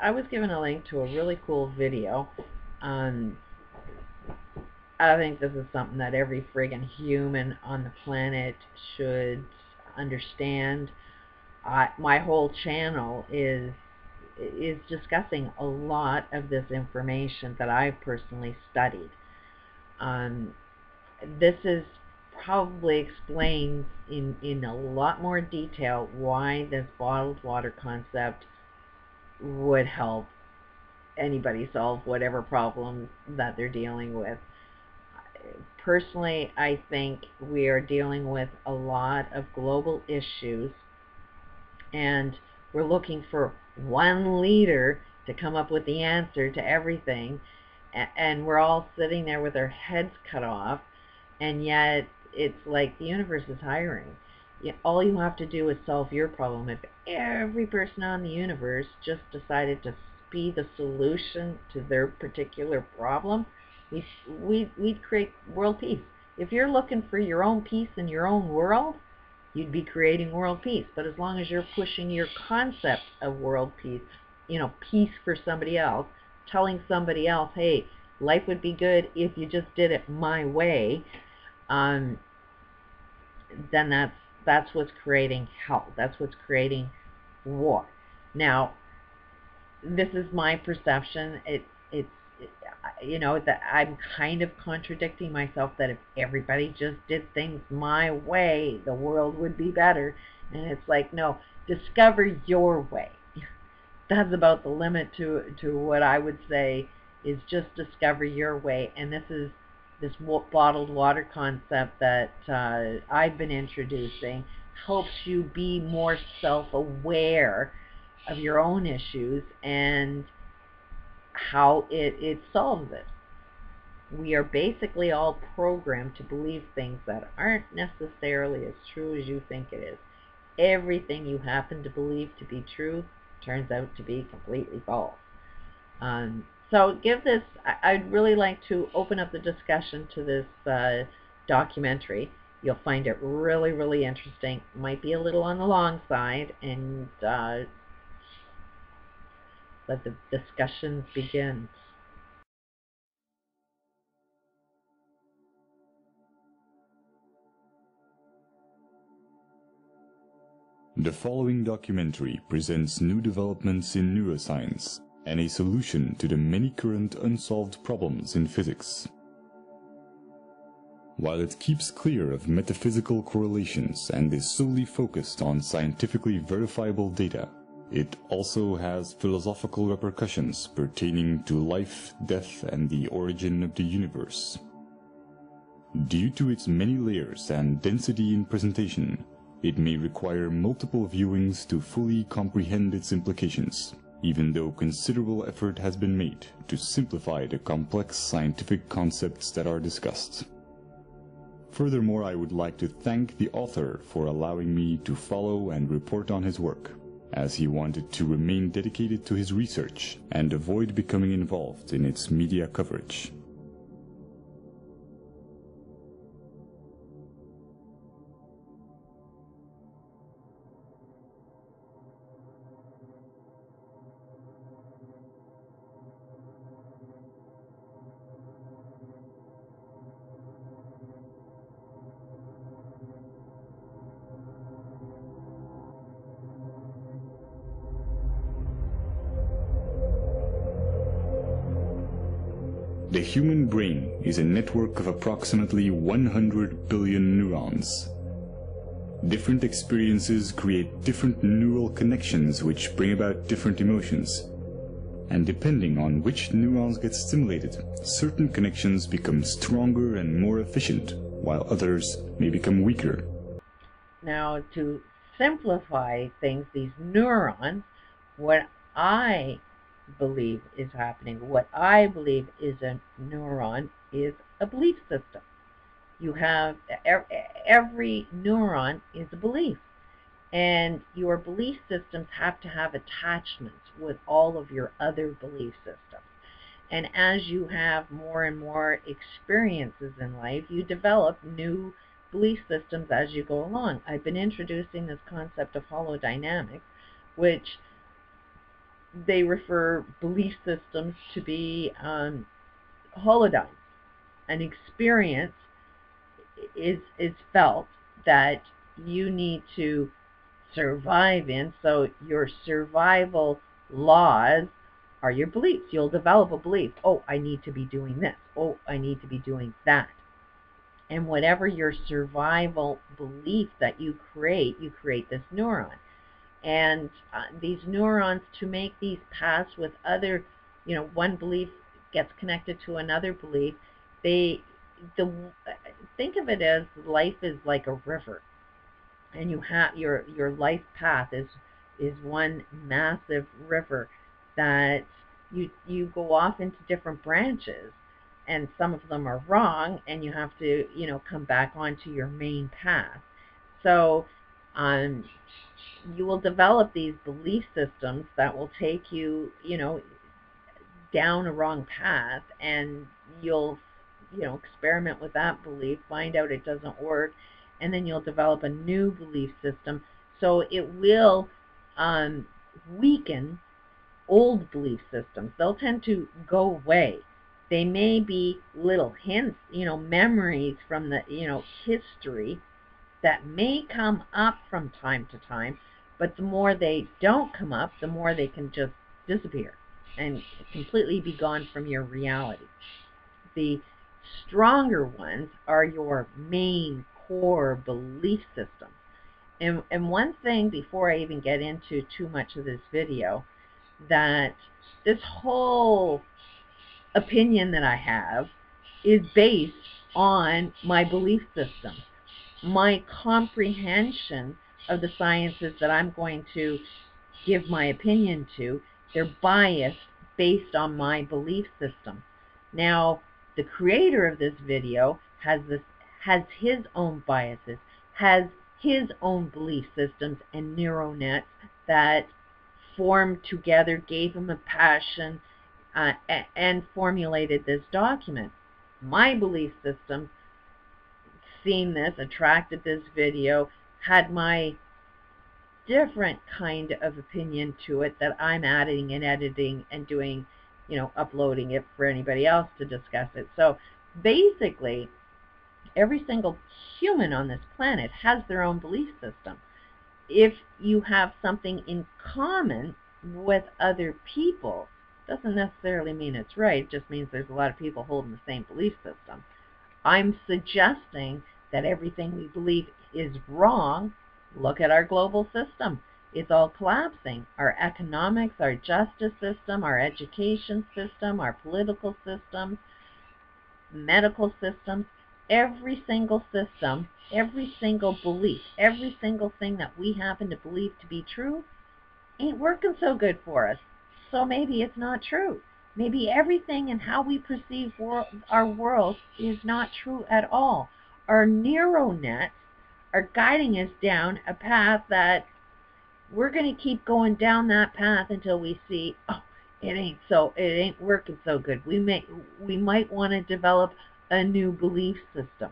I was given a link to a really cool video. Um, I think this is something that every friggin' human on the planet should understand. I, my whole channel is is discussing a lot of this information that I've personally studied. Um, this is probably explains in, in a lot more detail why this bottled water concept would help anybody solve whatever problem that they're dealing with. Personally, I think we are dealing with a lot of global issues and we're looking for one leader to come up with the answer to everything and we're all sitting there with our heads cut off and yet it's like the universe is hiring. All you have to do is solve your problem. If every person on the universe just decided to be the solution to their particular problem, we, we, we'd create world peace. If you're looking for your own peace in your own world, you'd be creating world peace. But as long as you're pushing your concept of world peace, you know, peace for somebody else, telling somebody else, hey, life would be good if you just did it my way, um, then that's that's what's creating hell. That's what's creating war. Now, this is my perception. It it's it, you know that I'm kind of contradicting myself that if everybody just did things my way, the world would be better. And it's like no, discover your way. That's about the limit to to what I would say is just discover your way. And this is this bottled water concept that uh, I've been introducing helps you be more self-aware of your own issues and how it, it solves it. We are basically all programmed to believe things that aren't necessarily as true as you think it is. Everything you happen to believe to be true turns out to be completely false. Um, so give this, I'd really like to open up the discussion to this uh, documentary. You'll find it really, really interesting. Might be a little on the long side, and uh, let the discussion begin. The following documentary presents new developments in neuroscience and a solution to the many current unsolved problems in physics. While it keeps clear of metaphysical correlations and is solely focused on scientifically verifiable data, it also has philosophical repercussions pertaining to life, death, and the origin of the universe. Due to its many layers and density in presentation, it may require multiple viewings to fully comprehend its implications even though considerable effort has been made to simplify the complex scientific concepts that are discussed. Furthermore, I would like to thank the author for allowing me to follow and report on his work, as he wanted to remain dedicated to his research and avoid becoming involved in its media coverage. The human brain is a network of approximately 100 billion neurons. Different experiences create different neural connections which bring about different emotions. And depending on which neurons get stimulated, certain connections become stronger and more efficient, while others may become weaker. Now, to simplify things, these neurons, what I believe is happening. What I believe is a neuron is a belief system. You have every neuron is a belief. And your belief systems have to have attachments with all of your other belief systems. And as you have more and more experiences in life, you develop new belief systems as you go along. I've been introducing this concept of holodynamics, which they refer belief systems to be um. An experience is is felt that you need to survive in. So your survival laws are your beliefs. You'll develop a belief. Oh, I need to be doing this. Oh, I need to be doing that. And whatever your survival belief that you create, you create this neuron. And uh, these neurons, to make these paths with other, you know, one belief gets connected to another belief, they, the, think of it as life is like a river. And you have, your, your life path is, is one massive river that you you go off into different branches and some of them are wrong and you have to you know come back onto your main path so um, you will develop these belief systems that will take you you know down a wrong path and you'll you know experiment with that belief find out it doesn't work and then you'll develop a new belief system so it will um, weaken old belief systems. They'll tend to go away. They may be little hints, you know, memories from the, you know, history that may come up from time to time, but the more they don't come up, the more they can just disappear and completely be gone from your reality. The stronger ones are your main core belief systems. And, and one thing before I even get into too much of this video that this whole opinion that I have is based on my belief system, my comprehension of the sciences that I'm going to give my opinion to. They're biased based on my belief system. Now, the creator of this video has this has his own biases, has his own belief systems and neural nets that formed together, gave him a passion, uh, and formulated this document. My belief system, seen this, attracted this video, had my different kind of opinion to it that I'm adding and editing and doing, you know, uploading it for anybody else to discuss it. So basically, every single human on this planet has their own belief system if you have something in common with other people, doesn't necessarily mean it's right. It just means there's a lot of people holding the same belief system. I'm suggesting that everything we believe is wrong. Look at our global system. It's all collapsing. Our economics, our justice system, our education system, our political systems, medical systems, every single system, every single belief, every single thing that we happen to believe to be true ain't working so good for us. So maybe it's not true. Maybe everything and how we perceive wor our world is not true at all. Our neural nets are guiding us down a path that we're going to keep going down that path until we see, oh, it ain't so, it ain't working so good. We may, we might want to develop a new belief system.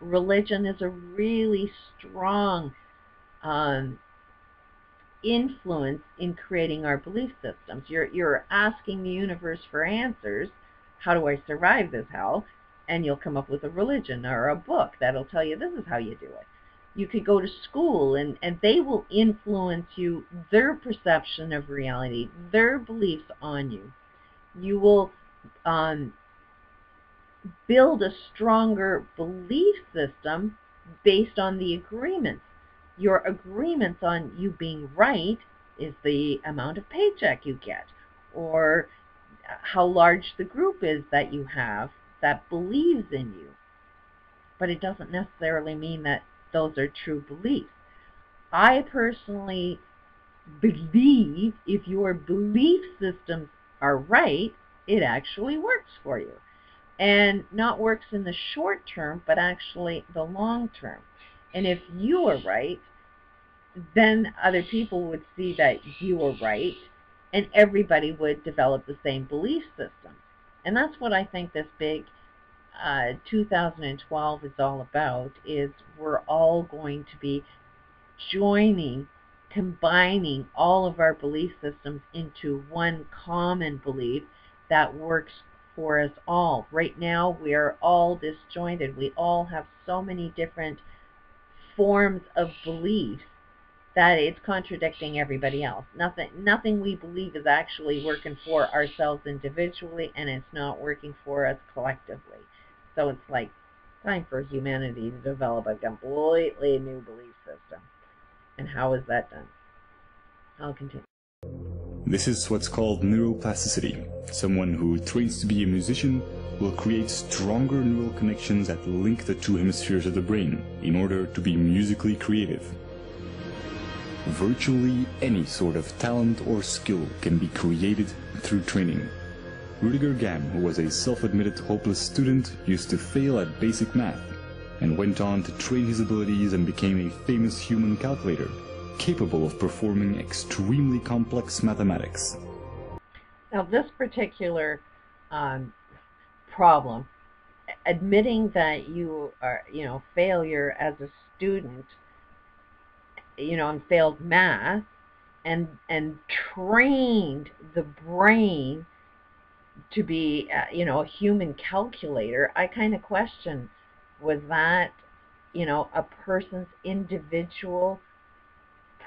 Religion is a really strong um, influence in creating our belief systems. You're, you're asking the universe for answers. How do I survive this hell? And you'll come up with a religion or a book that'll tell you this is how you do it. You could go to school and, and they will influence you, their perception of reality, their beliefs on you. You will um, build a stronger belief system based on the agreements. Your agreements on you being right is the amount of paycheck you get or how large the group is that you have that believes in you. But it doesn't necessarily mean that those are true beliefs. I personally believe if your belief systems are right, it actually works for you and not works in the short term, but actually the long term. And if you are right, then other people would see that you are right, and everybody would develop the same belief system. And that's what I think this big uh, 2012 is all about, is we're all going to be joining combining all of our belief systems into one common belief that works for us all. Right now, we are all disjointed. We all have so many different forms of belief that it's contradicting everybody else. Nothing, nothing we believe is actually working for ourselves individually, and it's not working for us collectively. So it's like time for humanity to develop a completely new belief system. And how is that done? I'll continue. This is what's called neuroplasticity. Someone who trains to be a musician will create stronger neural connections that link the two hemispheres of the brain in order to be musically creative. Virtually any sort of talent or skill can be created through training. Rudiger Gamm, who was a self-admitted hopeless student, used to fail at basic math and went on to train his abilities and became a famous human calculator capable of performing extremely complex mathematics. Now, this particular um, problem, admitting that you are, you know, failure as a student, you know, and failed math, and and trained the brain to be, uh, you know, a human calculator. I kind of question, was that, you know, a person's individual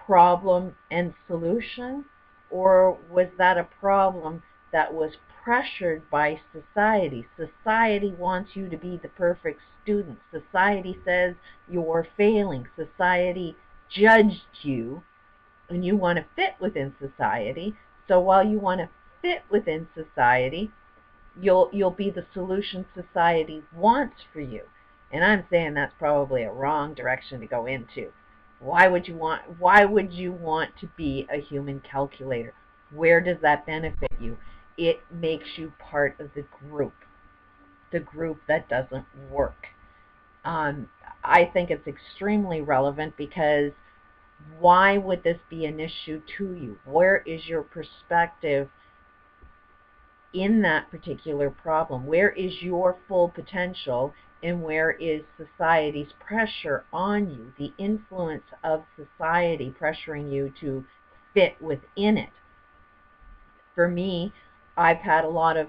problem and solution, or was that a problem that was pressured by society? Society wants you to be the perfect student. Society says you're failing. Society judged you, and you want to fit within society. So while you want to fit within society, you'll you'll be the solution society wants for you. And I'm saying that's probably a wrong direction to go into. Why would you want why would you want to be a human calculator? Where does that benefit you? It makes you part of the group. The group that doesn't work. Um, I think it's extremely relevant because why would this be an issue to you? Where is your perspective in that particular problem? Where is your full potential and where is society's pressure on you, the influence of society pressuring you to fit within it. For me, I've had a lot of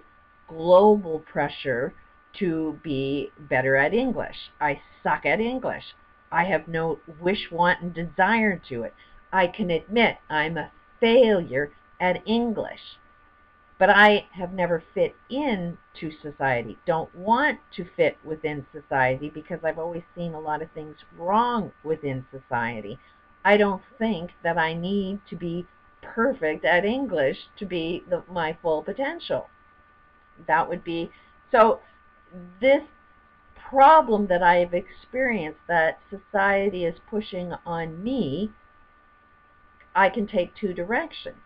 global pressure to be better at English. I suck at English. I have no wish, want, and desire to it. I can admit I'm a failure at English but I have never fit into society, don't want to fit within society because I've always seen a lot of things wrong within society. I don't think that I need to be perfect at English to be the, my full potential. That would be, so this problem that I have experienced that society is pushing on me, I can take two directions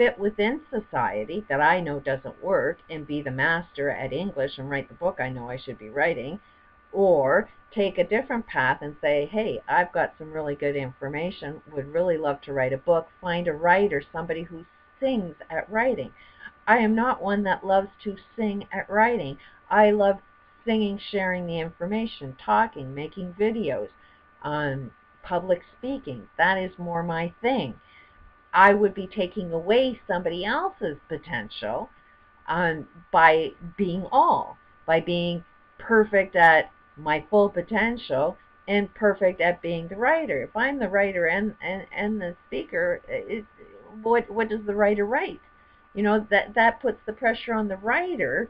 fit within society that I know doesn't work and be the master at English and write the book I know I should be writing, or take a different path and say, hey, I've got some really good information, would really love to write a book, find a writer, somebody who sings at writing. I am not one that loves to sing at writing. I love singing, sharing the information, talking, making videos, um, public speaking. That is more my thing. I would be taking away somebody else's potential um, by being all, by being perfect at my full potential and perfect at being the writer. If I'm the writer and, and, and the speaker, it, what, what does the writer write? You know, that, that puts the pressure on the writer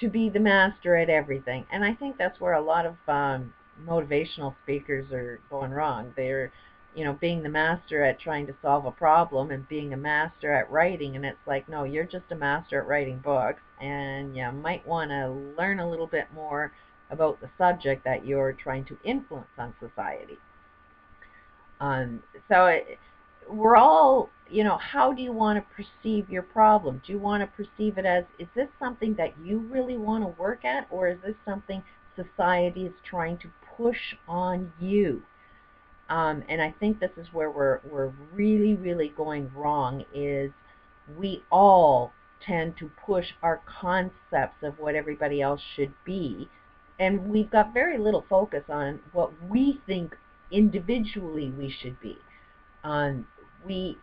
to be the master at everything. And I think that's where a lot of um, motivational speakers are going wrong. They're you know, being the master at trying to solve a problem and being a master at writing. And it's like, no, you're just a master at writing books. And you might want to learn a little bit more about the subject that you're trying to influence on society. Um, so it, we're all, you know, how do you want to perceive your problem? Do you want to perceive it as, is this something that you really want to work at? Or is this something society is trying to push on you? Um, and I think this is where we're, we're really, really going wrong is we all tend to push our concepts of what everybody else should be. And we've got very little focus on what we think individually we should be. Um, we